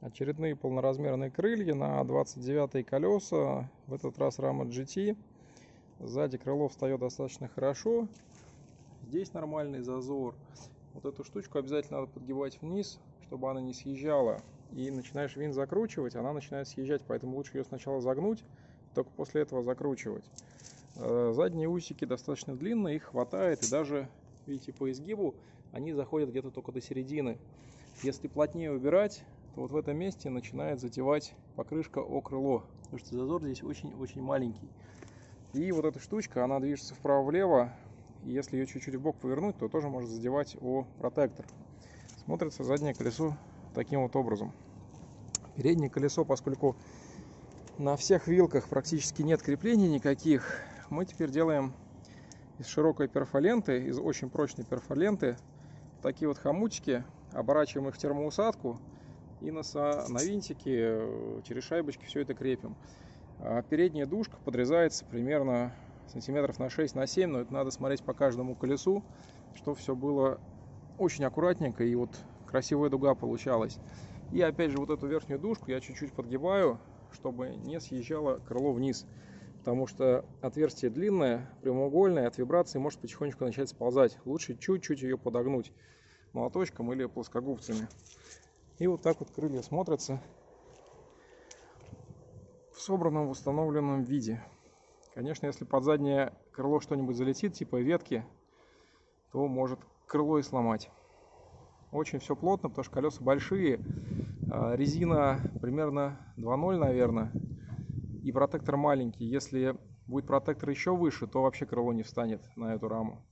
Очередные полноразмерные крылья на 29 колеса. В этот раз рама GT. Сзади крыло встает достаточно хорошо. Здесь нормальный зазор. Вот эту штучку обязательно надо подгибать вниз, чтобы она не съезжала. И начинаешь винт закручивать, она начинает съезжать, поэтому лучше ее сначала загнуть, только после этого закручивать. Э, задние усики достаточно длинные, их хватает, и даже, видите, по изгибу они заходят где-то только до середины. Если плотнее убирать, вот в этом месте начинает затевать покрышка о крыло, потому что зазор здесь очень-очень маленький. И вот эта штучка, она движется вправо-влево, если ее чуть-чуть в бок повернуть, то тоже может задевать о протектор. Смотрится заднее колесо таким вот образом. Переднее колесо, поскольку на всех вилках практически нет креплений никаких, мы теперь делаем из широкой перфоленты, из очень прочной перфоленты, такие вот хомутики, оборачиваем их в термоусадку и на, на винтике э, через шайбочки все это крепим. А передняя дужка подрезается примерно сантиметров на 6 на 7, но это надо смотреть по каждому колесу, чтобы все было очень аккуратненько и вот красивая дуга получалась. И опять же вот эту верхнюю дужку я чуть-чуть подгибаю, чтобы не съезжало крыло вниз. Потому что отверстие длинное, прямоугольное, от вибрации может потихонечку начать сползать. Лучше чуть-чуть ее подогнуть молоточком или плоскогубцами. И вот так вот крылья смотрятся в собранном, в установленном виде. Конечно, если под заднее крыло что-нибудь залетит, типа ветки, то может крыло и сломать. Очень все плотно, потому что колеса большие. А, резина примерно 2.0, наверное. И протектор маленький. Если будет протектор еще выше, то вообще крыло не встанет на эту раму.